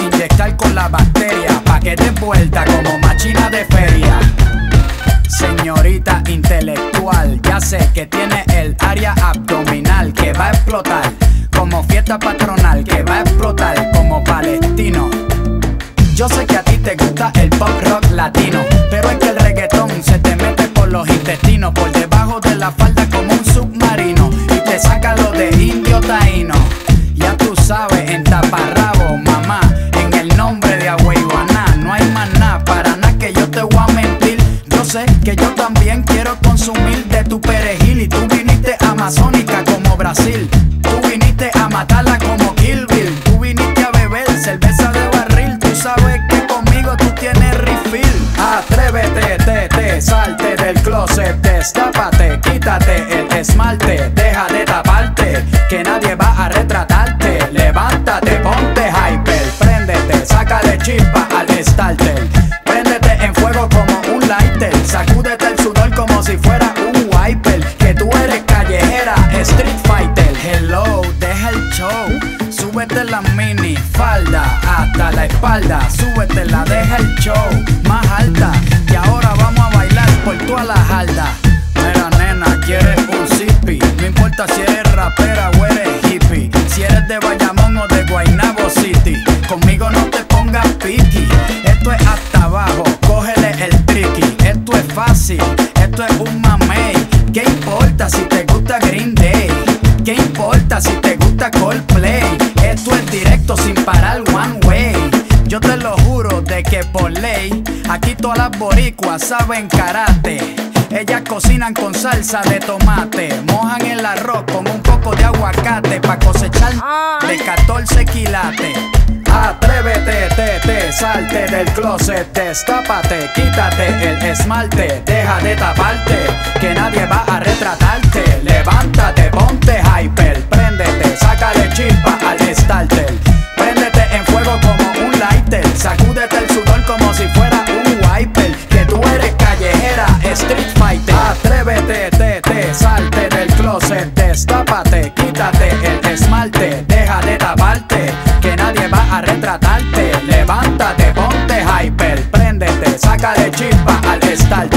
inyectar con la bacteria, pa' que te vuelta como machina de feria. Señorita intelectual, ya sé que tiene el área abdominal que va a explotar como fiesta patronal, que va a explotar como palestino. Yo sé que a ti te gusta el pop rock latino, pero es que el reggaetón se te mete por los intestinos, por debajo de la falda como un submarino y te saca lo de indio taíno. Ya tú sabes, en taparrabo, que yo también quiero consumir de tu perejil y tú viniste amazónica como Brasil. Tú viniste a matarla como Kill. Tú viniste a beber cerveza de barril. Tú sabes que conmigo tú tienes refill. Atrévete, te, te, salte del closet, destápate, quítate el esmalte, deja de taparte, que nadie va a retratarte. Levántate, ponte hyper, préndete, sácale chispa al starter. Préndete en fuego como un lighter, show. Súbete la mini falda hasta la espalda. Súbete la, deja el show más alta. Y ahora vamos a bailar por toda la jarda. Mira, nena, quieres un zippy. No importa si eres rapera si te gusta Coldplay? Esto es directo sin parar one way. Yo te lo juro de que por ley, aquí todas las boricuas saben karate. Ellas cocinan con salsa de tomate, mojan el arroz con un poco de aguacate pa' cosechar de 14 quilates. Atrévete, te, te, salte del closet, destápate, quítate el esmalte, deja de taparte, que nadie va a retratarte. Levántate, ponte destápate, quítate el esmalte, deja de taparte, que nadie va a retratarte. Levántate, ponte hyper, préndete, sácale chispa al starter.